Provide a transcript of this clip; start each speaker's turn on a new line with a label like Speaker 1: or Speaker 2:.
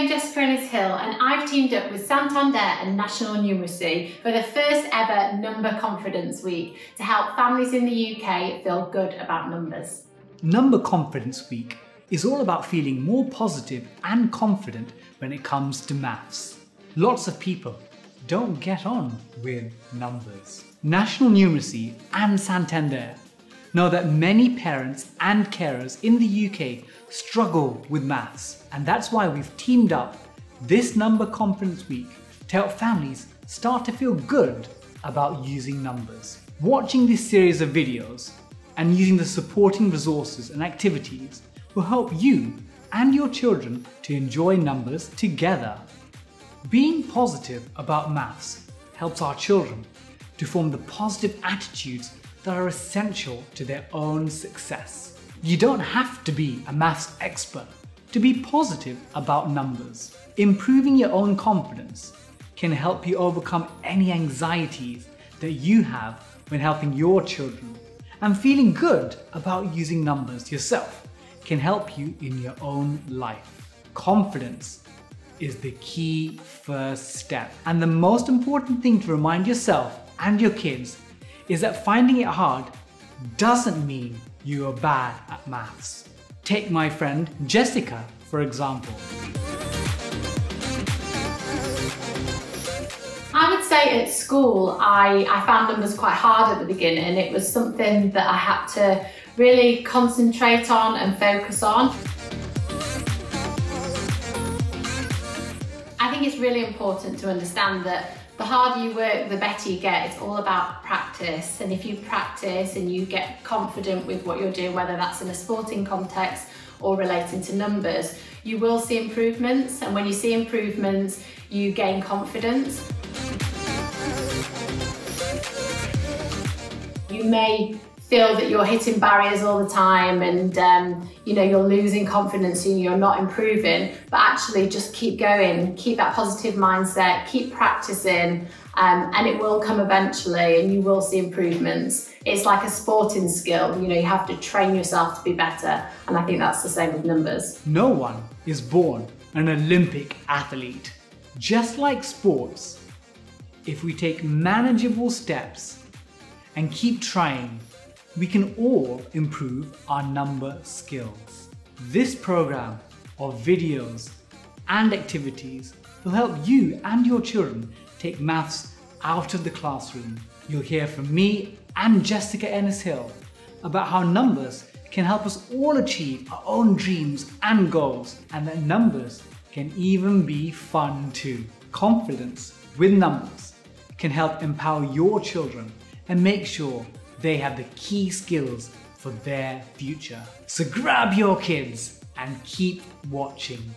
Speaker 1: I'm Jessica Ennis-Hill and I've teamed up with Santander and National Numeracy for the first ever Number Confidence Week to help families in the UK feel good about numbers.
Speaker 2: Number Confidence Week is all about feeling more positive and confident when it comes to maths. Lots of people don't get on with numbers. National Numeracy and Santander know that many parents and carers in the UK struggle with maths, and that's why we've teamed up this Number Confidence Week to help families start to feel good about using numbers. Watching this series of videos and using the supporting resources and activities will help you and your children to enjoy numbers together. Being positive about maths helps our children to form the positive attitudes that are essential to their own success. You don't have to be a maths expert to be positive about numbers. Improving your own confidence can help you overcome any anxieties that you have when helping your children. And feeling good about using numbers yourself can help you in your own life. Confidence is the key first step. And the most important thing to remind yourself and your kids is that finding it hard doesn't mean you are bad at maths. Take my friend Jessica, for example.
Speaker 1: I would say at school, I, I found numbers quite hard at the beginning. It was something that I had to really concentrate on and focus on. Think it's really important to understand that the harder you work, the better you get. It's all about practice. And if you practice and you get confident with what you're doing, whether that's in a sporting context or relating to numbers, you will see improvements. And when you see improvements, you gain confidence. You may feel that you're hitting barriers all the time and um, you know you're losing confidence and you're not improving but actually just keep going keep that positive mindset keep practicing um, and it will come eventually and you will see improvements. It's like a sporting skill you know you have to train yourself to be better and i think that's the same with numbers.
Speaker 2: No one is born an olympic athlete. Just like sports if we take manageable steps and keep trying we can all improve our number skills. This program of videos and activities will help you and your children take maths out of the classroom. You'll hear from me and Jessica Ennis-Hill about how numbers can help us all achieve our own dreams and goals and that numbers can even be fun too. Confidence with numbers can help empower your children and make sure they have the key skills for their future. So grab your kids and keep watching.